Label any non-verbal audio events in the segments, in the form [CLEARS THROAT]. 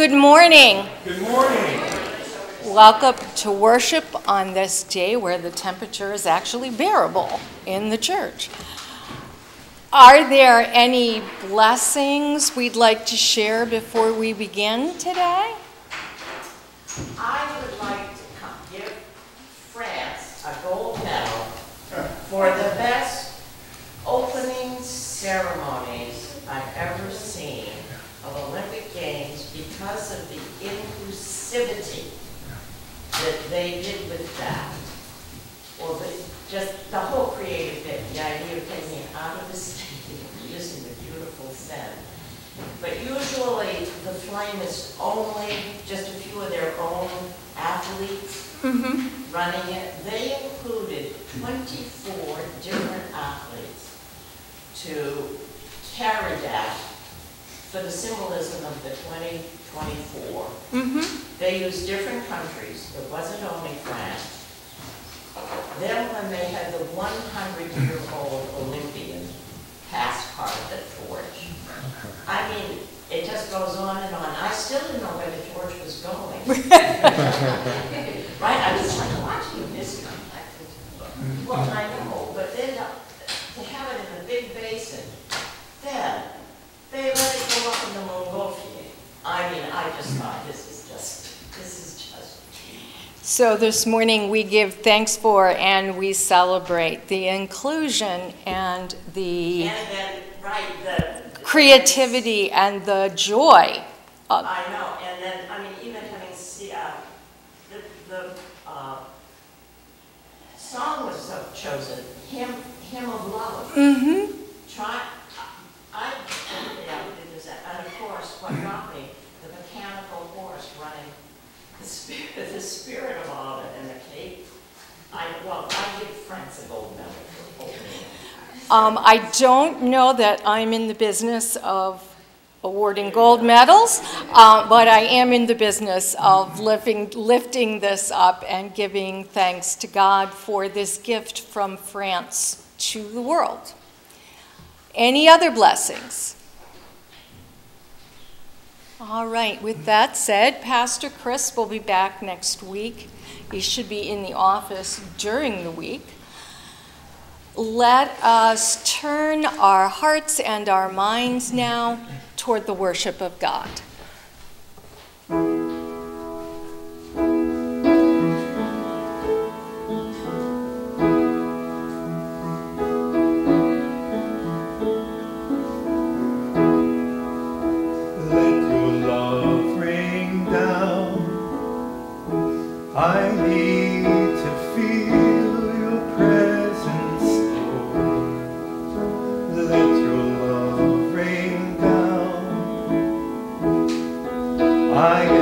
Good morning. Good morning. Welcome to worship on this day where the temperature is actually bearable in the church. Are there any blessings we'd like to share before we begin today? I would like to come give France a gold medal for the best opening ceremonies I've ever seen of Olympic Games because of the inclusivity that they did with that. Or the, just the whole creative bit, the idea of taking it out of the stadium, using the beautiful Seine. But usually, the flame is only just a few of their own athletes mm-hmm. running it. They included 24 different athletes to carry that for the symbolism of the 2024. Mm-hmm. They used different countries. It wasn't only France. Then when they had the 100-year-old Olympian pass card that torch, I mean, it just goes on and on. I still didn't know where the torch was going. [LAUGHS] Right, I was like watching this. Well, I know, but then to have it in a big basin, then they let it go up in the Montgolfier. I mean, I just thought, this is just, this is just So this morning we give thanks for and we celebrate the inclusion and the And then, right, the. creativity and the joy. of- I know, and then, I mean, even having, see, uh, the, the, uh, song was so chosen, hymn, hymn of love. Mm-hmm. Try, I, yeah, we did this, and of course, what got me, the mechanical horse running, the spirit, the spirit of all and the cake. I, well, I give France a gold medal for. Um, I don't know that I'm in the business of awarding gold medals, uh, but I am in the business of lifting this up and giving thanks to God for this gift from France to the world. Any other blessings? All right, with that said, Pastor Chris will be back next week. He should be in the office during the week. Let us turn our hearts and our minds now toward the worship of God. I am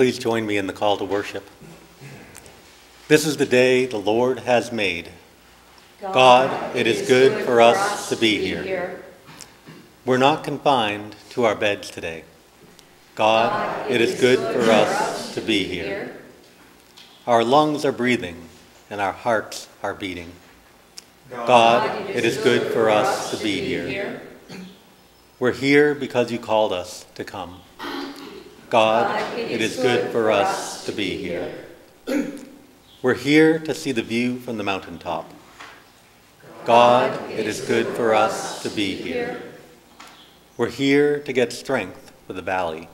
Please join me in the call to worship. This is the day the Lord has made. God, it is good for us to be here. We're not confined to our beds today. God, it is good for us to be here. Our lungs are breathing and our hearts are beating. God, it is good for us to be here. We're here because you called us to come. God, it is good for us to be here. [CLEARS THROAT] We're here to see the view from the mountaintop. God, it is good for us to be here. We're here to get strength for the valley.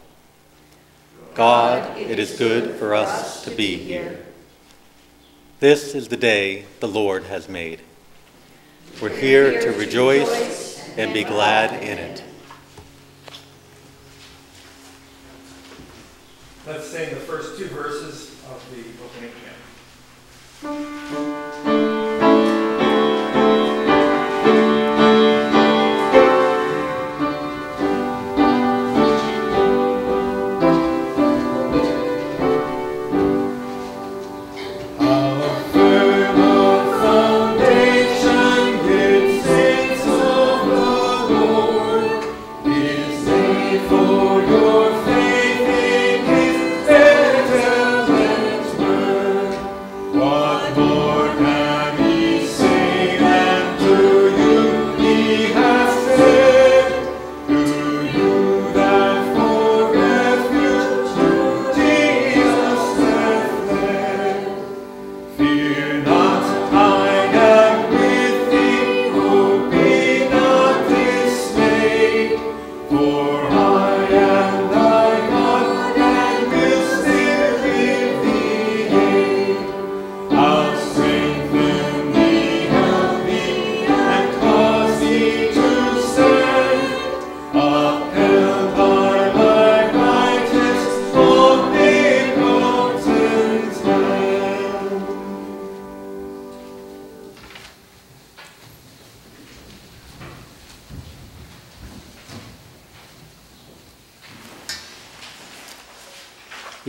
God, it is good for us to be here. This is the day the Lord has made. We're here to rejoice and be glad in it. Let's sing the first two verses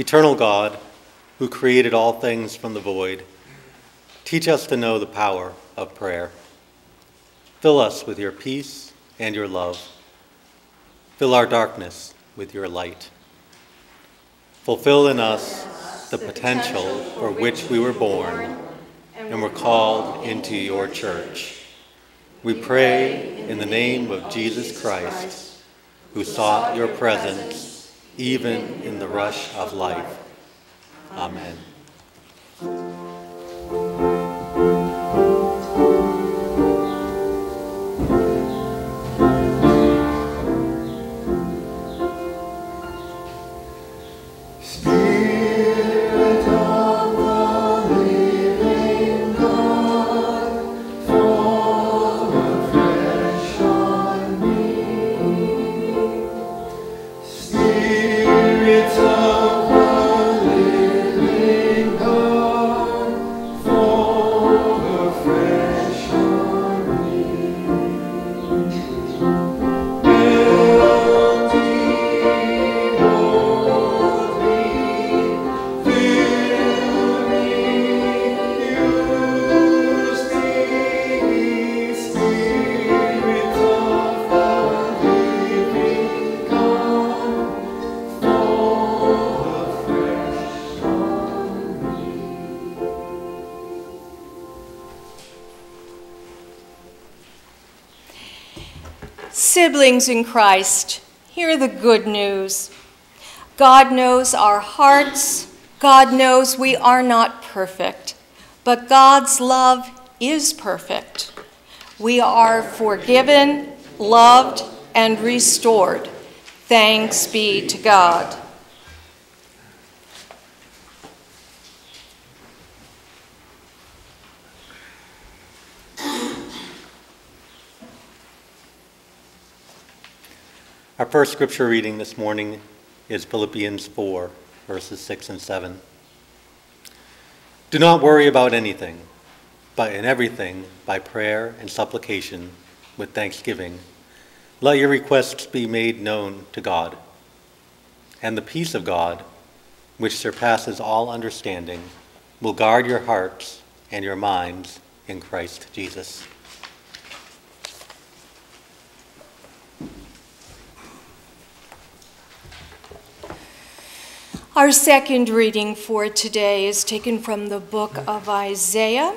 Eternal God, who created all things from the void, teach us to know the power of prayer. Fill us with your peace and your love. Fill our darkness with your light. Fulfill in us the potential for which we were born and were called into your church. We pray in the name of Jesus Christ, who sought your presence even in the rush of life. Amen. In Christ, hear the good news. God knows our hearts. God knows we are not perfect, but God's love is perfect. We are forgiven, loved, and restored. Thanks be to God. Our first scripture reading this morning is Philippians 4, verses 6 and 7. Do not worry about anything, but in everything, by prayer and supplication, with thanksgiving, let your requests be made known to God. And the peace of God, which surpasses all understanding, will guard your hearts and your minds in Christ Jesus. Our second reading for today is taken from the book of Isaiah.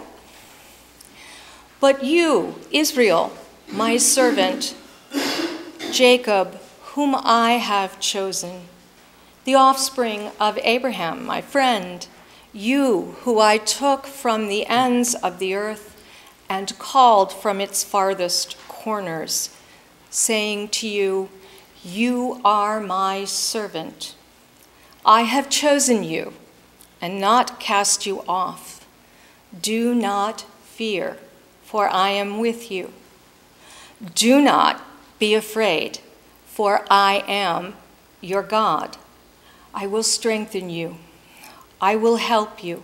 But you, Israel, my servant, Jacob, whom I have chosen, the offspring of Abraham, my friend, you who I took from the ends of the earth and called from its farthest corners, saying to you, You are my servant. I have chosen you and not cast you off. Do not fear, for I am with you. Do not be afraid, for I am your God. I will strengthen you. I will help you.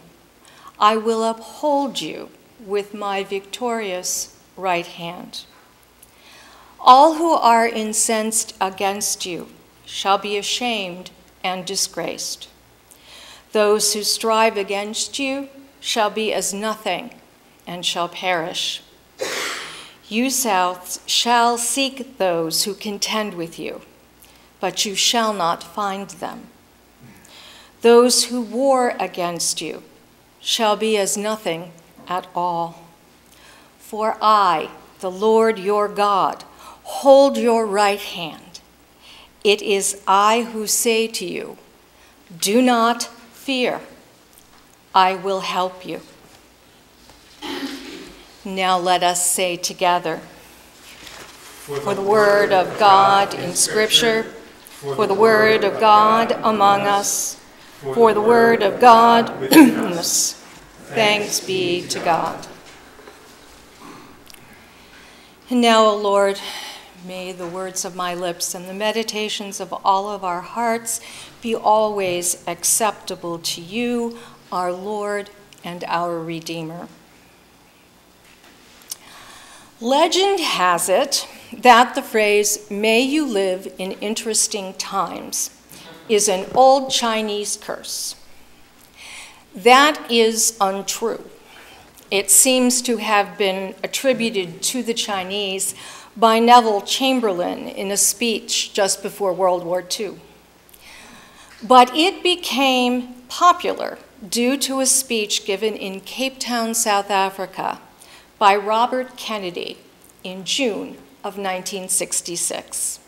I will uphold you with my victorious right hand. All who are incensed against you shall be ashamed and disgraced. Those who strive against you shall be as nothing and shall perish. You souths shall seek those who contend with you, but you shall not find them. Those who war against you shall be as nothing at all. For I, the Lord your God, hold your right hand it is I who say to you, Do not fear, I will help you. Now let us say together, For the word of God in Scripture, for the word of God among us, for the word of God [CLEARS THROAT] Thanks be to God. And now, O Lord, May the words of my lips and the meditations of all of our hearts be always acceptable to you, our Lord and our Redeemer. Legend has it that the phrase, may you live in interesting times, is an old Chinese curse. That is untrue. It seems to have been attributed to the Chinese by Neville Chamberlain in a speech just before World War II. But it became popular due to a speech given in Cape Town, South Africa by Robert Kennedy in June of 1966.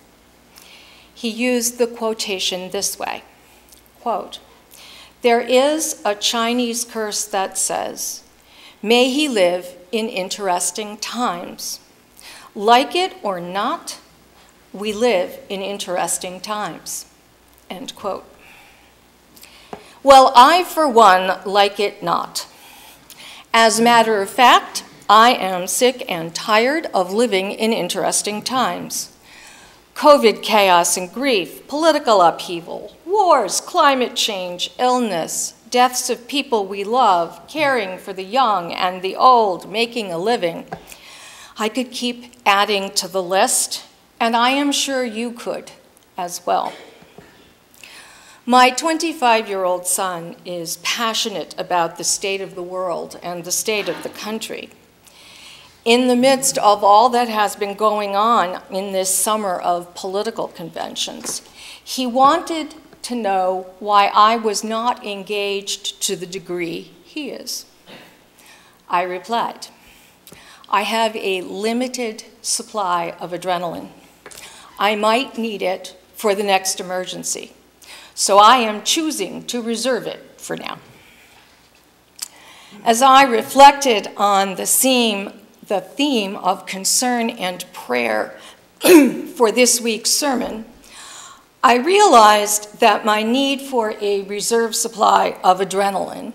He used the quotation this way, quote, there is a Chinese curse that says, may he live in interesting times. Like it or not, we live in interesting times. End quote. Well, I, for one, like it not. As a matter of fact, I am sick and tired of living in interesting times. COVID chaos and grief, political upheaval, wars, climate change, illness, deaths of people we love, caring for the young and the old, making a living. I could keep adding to the list, and I am sure you could as well. My 25 year old son is passionate about the state of the world and the state of the country. In the midst of all that has been going on in this summer of political conventions, he wanted to know why I was not engaged to the degree he is. I replied, I have a limited supply of adrenaline. I might need it for the next emergency, so I am choosing to reserve it for now. As I reflected on the theme, the theme of concern and prayer [CLEARS THROAT] for this week's sermon, I realized that my need for a reserve supply of adrenaline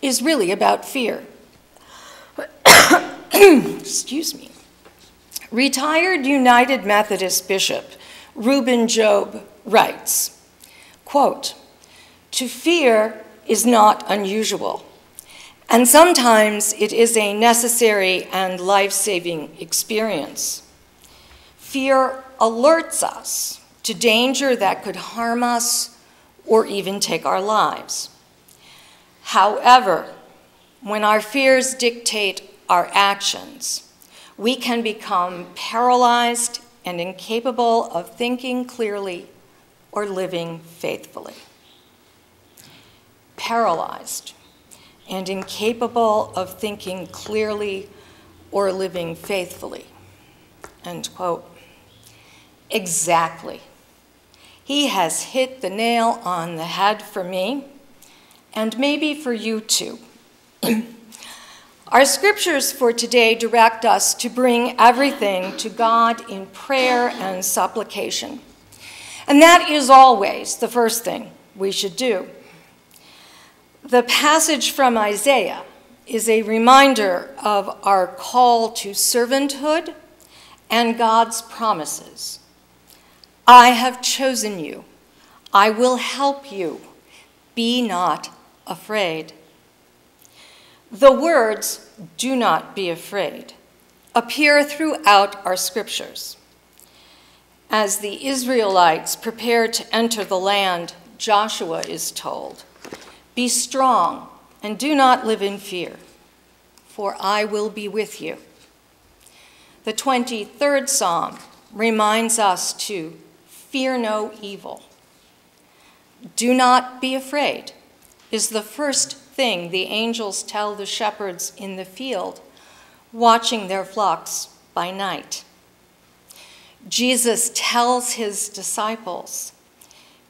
is really about fear. [CLEARS THROAT] excuse me, retired United Methodist Bishop Rueben Job writes, quote, to fear is not unusual, and sometimes it is a necessary and life-saving experience. Fear alerts us to danger that could harm us, or even take our lives. However, when our fears dictate our actions, we can become paralyzed and incapable of thinking clearly or living faithfully. Paralyzed and incapable of thinking clearly or living faithfully. End quote. Exactly. He has hit the nail on the head for me and maybe for you too. [CLEARS THROAT] Our scriptures for today direct us to bring everything to God in prayer and supplication. And that is always the first thing we should do. The passage from Isaiah is a reminder of our call to servanthood and God's promises. I have chosen you. I will help you. Be not afraid. The words, do not be afraid, appear throughout our scriptures. As the Israelites prepare to enter the land, Joshua is told, Be strong and do not live in fear, for I will be with you. The 23rd Psalm reminds us to fear no evil. Do not be afraid is the first thing the angels tell the shepherds in the field, watching their flocks by night. Jesus tells his disciples,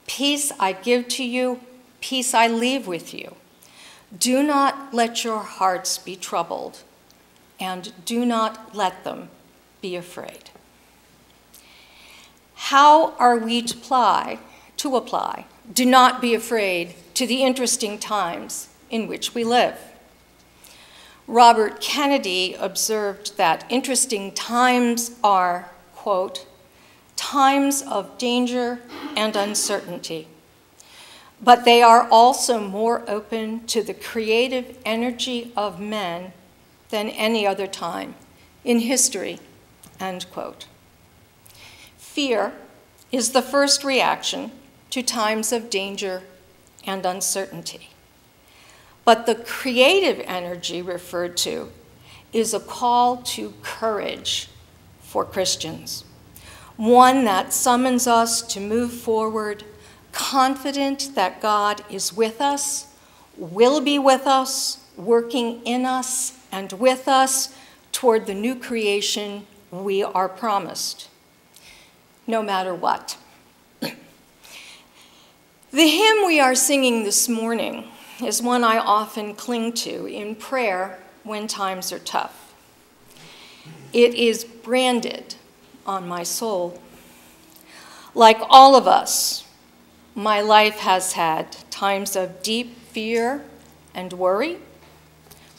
Peace I give to you, peace I leave with you. Do not let your hearts be troubled, and do not let them be afraid. How are we to apply, to apply, do not be afraid to the interesting times in which we live. Robert Kennedy observed that interesting times are, quote, times of danger and uncertainty, but they are also more open to the creative energy of men than any other time in history, end quote. Fear is the first reaction to times of danger and uncertainty. But the creative energy referred to is a call to courage for Christians, one that summons us to move forward, confident that God is with us, will be with us, working in us and with us toward the new creation we are promised, no matter what. [CLEARS THROAT] The hymn we are singing this morning is one I often cling to in prayer when times are tough. It is branded on my soul. Like all of us, my life has had times of deep fear and worry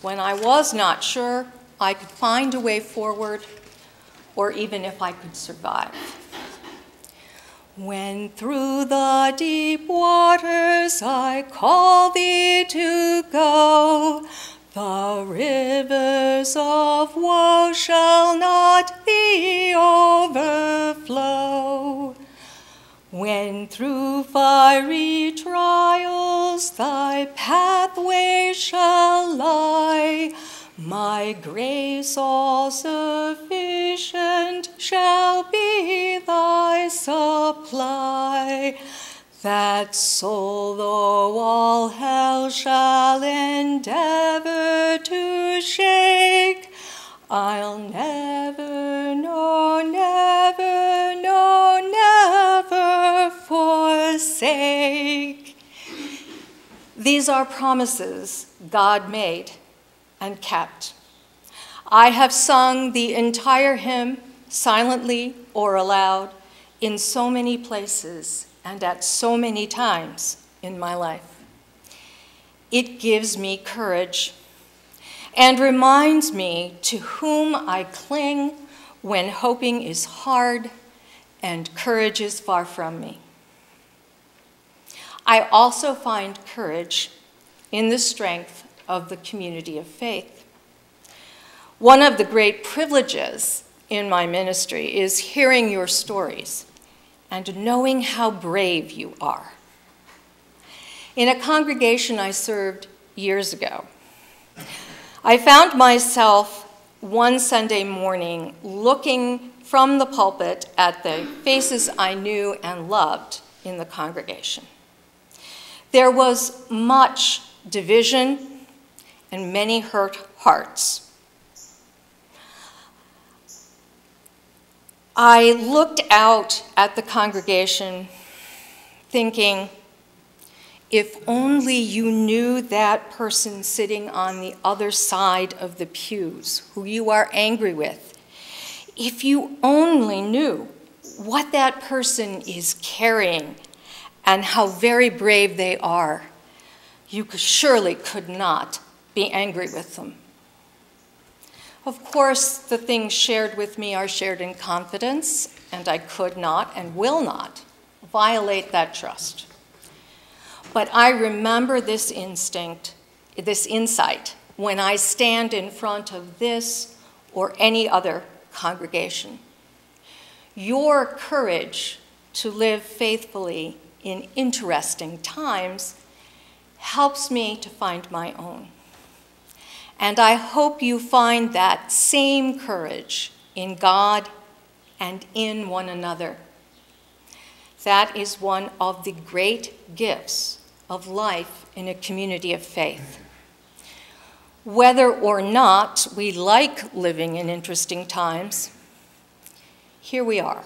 when I was not sure I could find a way forward or even if I could survive. When through the deep waters I call thee to go, the rivers of woe shall not thee overflow. When through fiery trials thy pathway shall lie, my grace all sufficient shall be supply. That soul, though all hell shall endeavor to shake, I'll never, no, never, no, never forsake. These are promises God made and kept. I have sung the entire hymn silently or aloud in so many places and at so many times in my life. It gives me courage and reminds me to whom I cling when hoping is hard and courage is far from me. I also find courage in the strength of the community of faith. One of the great privileges in my ministry is hearing your stories and knowing how brave you are. in a congregation I served years ago. I found myself one Sunday morning looking from the pulpit at the faces I knew and loved in the congregation. There was much division and many hurt hearts. I looked out at the congregation thinking, if only you knew that person sitting on the other side of the pews who you are angry with. If you only knew what that person is carrying and how very brave they are, you surely could not be angry with them. Of course, the things shared with me are shared in confidence, and I could not and will not violate that trust. But I remember this instinct, this insight, when I stand in front of this or any other congregation. Your courage to live faithfully in interesting times helps me to find my own. And I hope you find that same courage in God and in one another. That is one of the great gifts of life in a community of faith. Whether or not we like living in interesting times, here we are.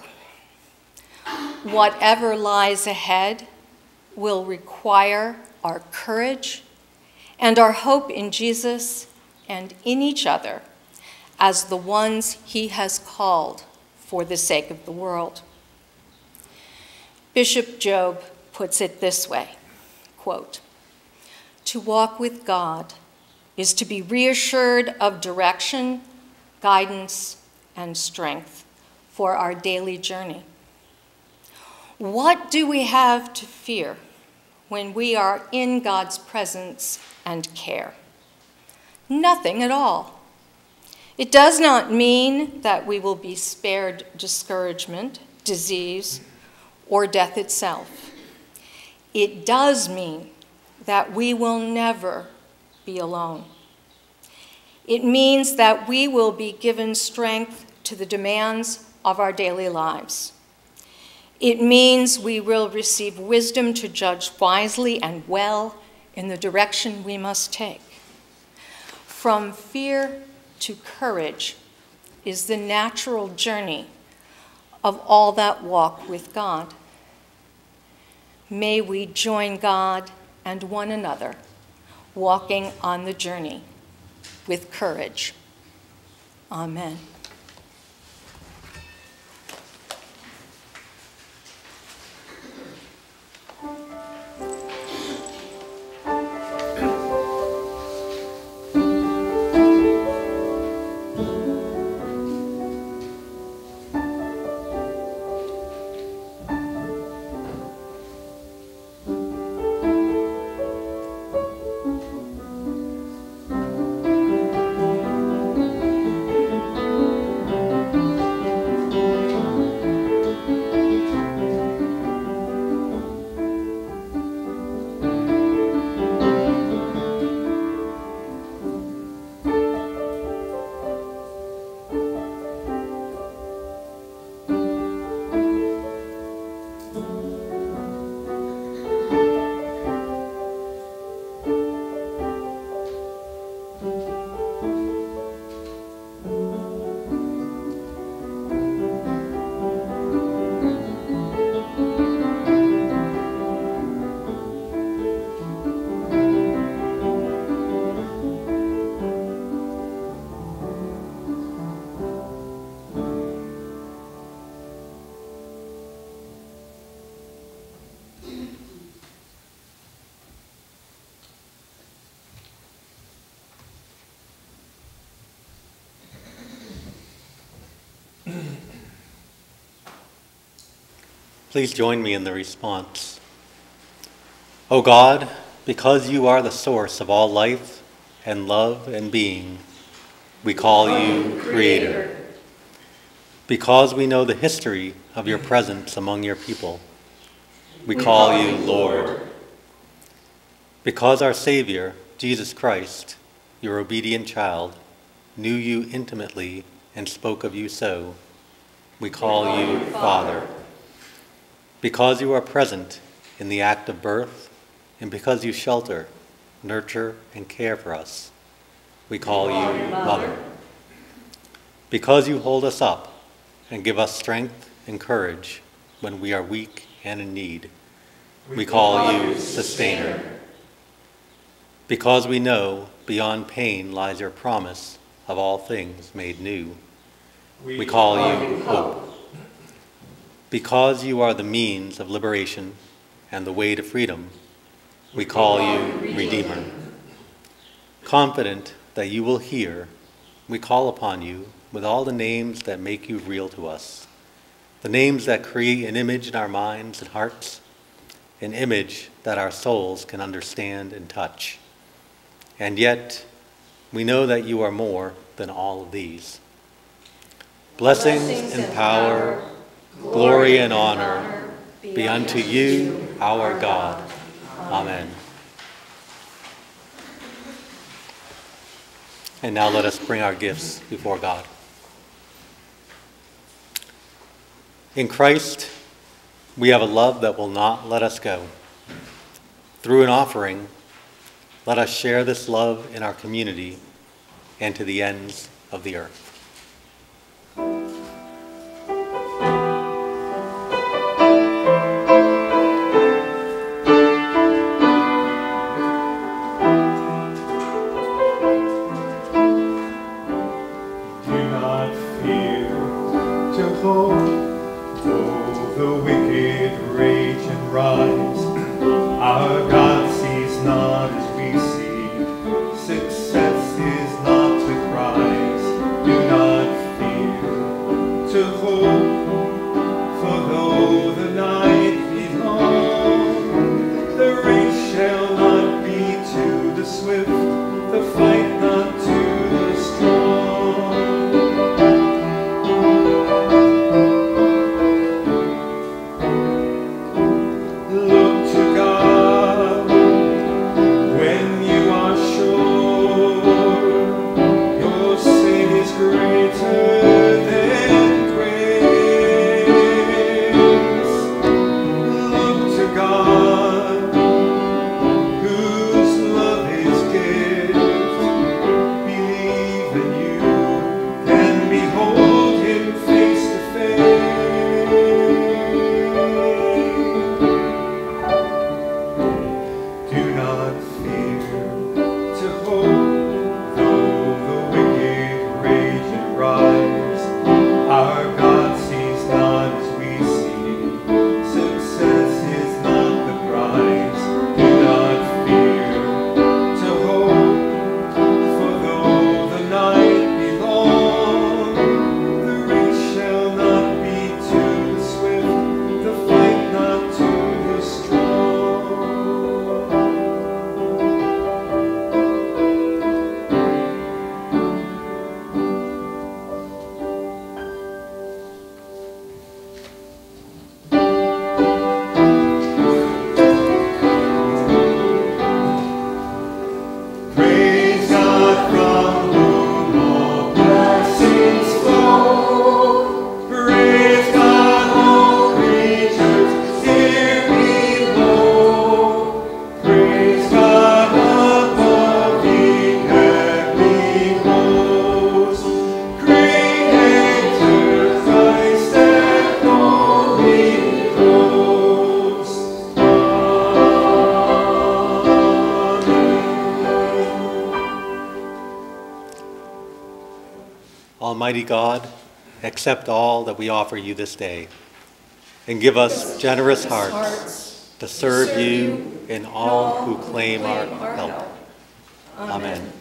Whatever lies ahead will require our courage and our hope in Jesus and in each other as the ones he has called for the sake of the world. Bishop Job puts it this way quote, To walk with God is to be reassured of direction, guidance, and strength for our daily journey. What do we have to fear when we are in God's presence and care? Nothing at all. It does not mean that we will be spared discouragement, disease, or death itself. It does mean that we will never be alone. It means that we will be given strength to the demands of our daily lives. It means we will receive wisdom to judge wisely and well in the direction we must take. From fear to courage is the natural journey of all that walk with God. May we join God and one another walking on the journey with courage. Amen. Please join me in the response. O oh God, because you are the source of all life and love and being, we call you Creator. Because we know the history of your presence among your people, we call you Lord. Because our Savior, Jesus Christ, your obedient child, knew you intimately and spoke of you so, we call you Father. Because you are present in the act of birth, and because you shelter, nurture, and care for us, we call you Mother. Because you hold us up and give us strength and courage when we are weak and in need, we call you Sustainer. Because we know beyond pain lies your promise of all things made new, we call you Hope. Because you are the means of liberation and the way to freedom, we call you Redeemer. Confident that you will hear, we call upon you with all the names that make you real to us, the names that create an image in our minds and hearts, an image that our souls can understand and touch. And yet, we know that you are more than all of these. Blessings, Blessings and power, glory and honor be unto you, our God. Amen. And now let us bring our gifts before God. In Christ, we have a love that will not let us go. Through an offering, let us share this love in our community and to the ends of the earth. Almighty God, accept all that we offer you this day, and give us generous hearts to serve you and all who claim our help. Amen.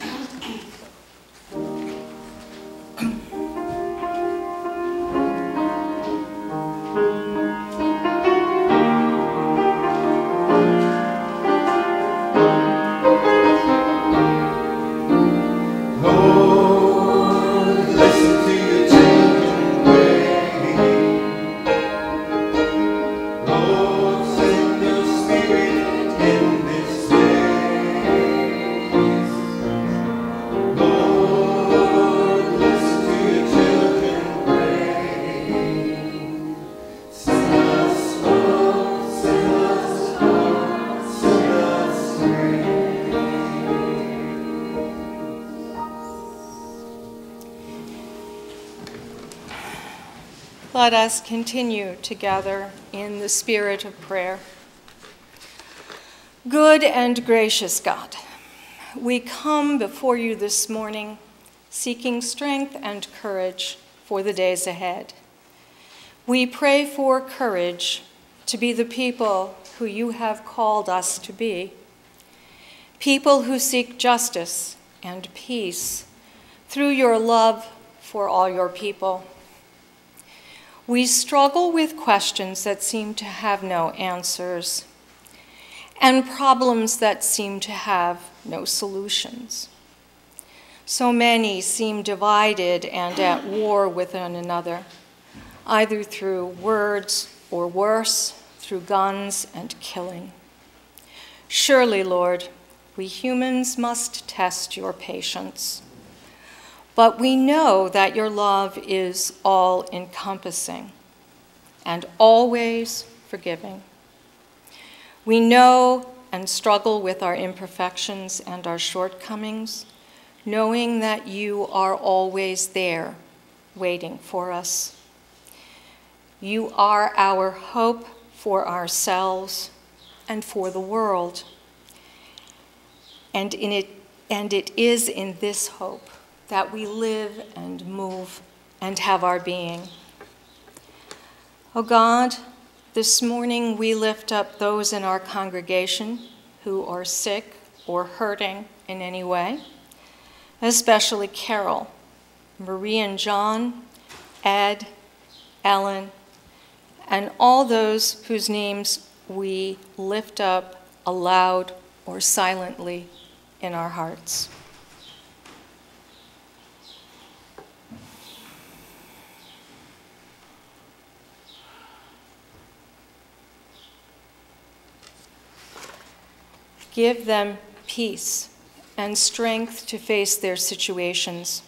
Let us continue together in the spirit of prayer. Good and gracious God, we come before you this morning seeking strength and courage for the days ahead. We pray for courage to be the people who you have called us to be, people who seek justice and peace through your love for all your people. We struggle with questions that seem to have no answers and problems that seem to have no solutions. So many seem divided and at war with one another, either through words or worse, through guns and killing. Surely, Lord, we humans must test your patience. But we know that your love is all encompassing and always forgiving. We know and struggle with our imperfections and our shortcomings, knowing that you are always there waiting for us. You are our hope for ourselves and for the world. And, in it, and it is in this hope that we live and move and have our being. Oh God, this morning we lift up those in our congregation who are sick or hurting in any way, especially Carol, Marie and John, Ed, Ellen, and all those whose names we lift up aloud or silently in our hearts. Give them peace and strength to face their situations.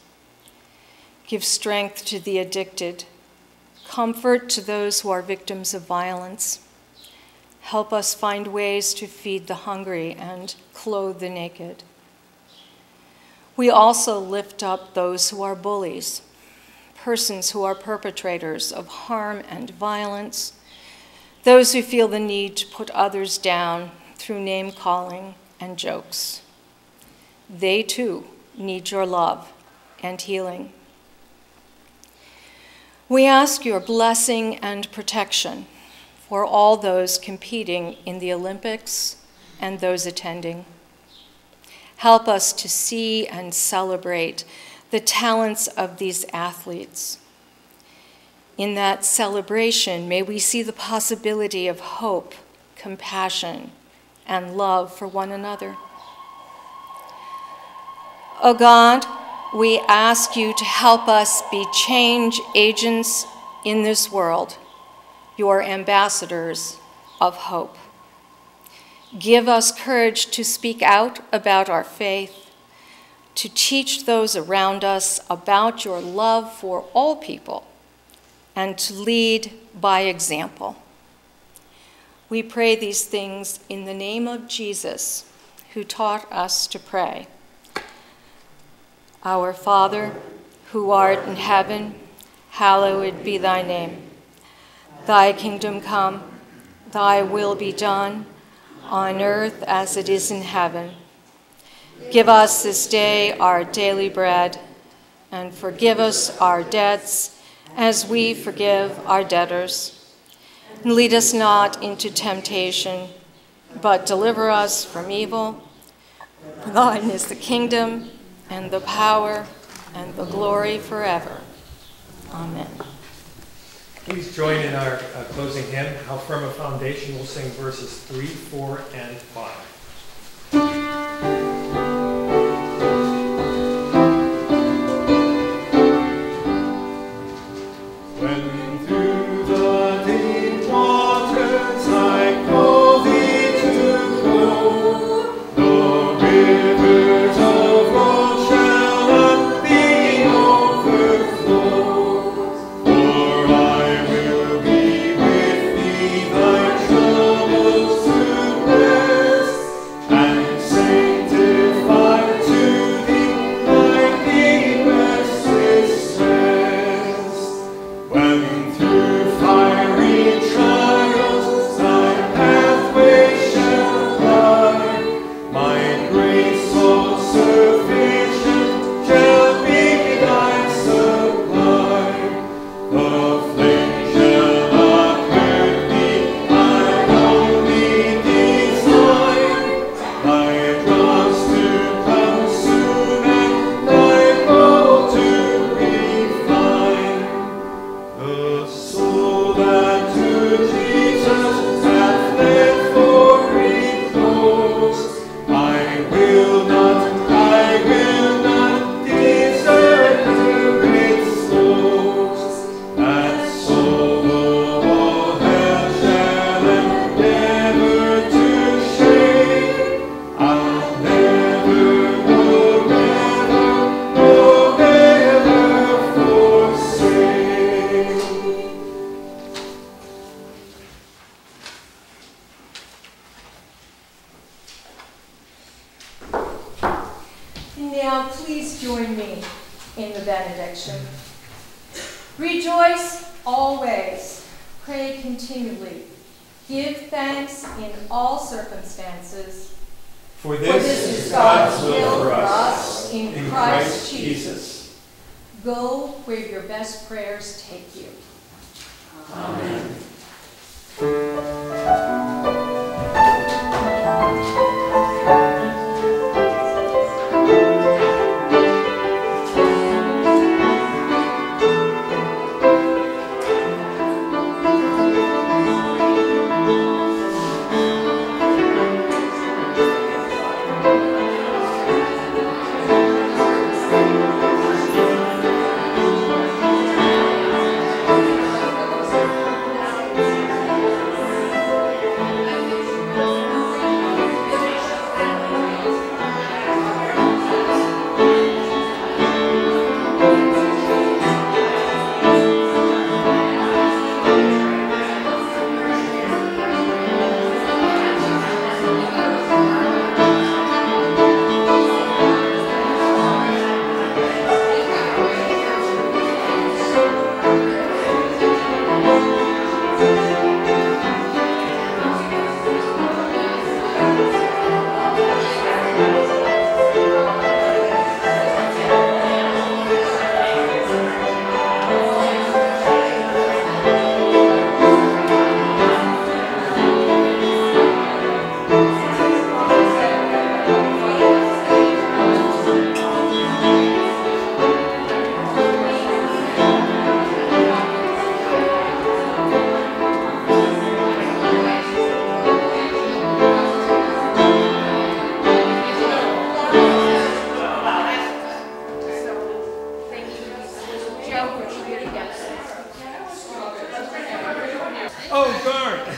Give strength to the addicted, comfort to those who are victims of violence. Help us find ways to feed the hungry and clothe the naked. We also lift up those who are bullies, persons who are perpetrators of harm and violence, those who feel the need to put others down through name calling and jokes. They too need your love and healing. We ask your blessing and protection for all those competing in the Olympics and those attending. Help us to see and celebrate the talents of these athletes. In that celebration, may we see the possibility of hope, compassion, and love for one another. O oh God, we ask you to help us be change agents in this world, your ambassadors of hope. Give us courage to speak out about our faith, to teach those around us about your love for all people, and to lead by example. We pray these things in the name of Jesus, who taught us to pray. Our Father, who art in heaven, hallowed be thy name. Thy kingdom come, thy will be done, on earth as it is in heaven. Give us this day our daily bread, and forgive us our debts as we forgive our debtors and lead us not into temptation, but deliver us from evil. For thine is the kingdom, and the power, and the glory forever. Amen. Please join in our uh, closing hymn, How Firm a Foundation. We'll sing verses 3, 4, and 5.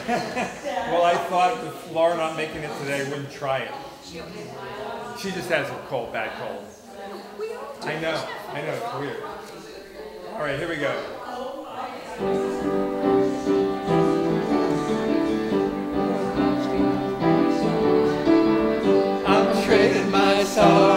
[LAUGHS] well, I thought if Laura not making it today wouldn't try it. She just has a cold, bad cold. I know, I know, it's weird. All right, here we go. sorry.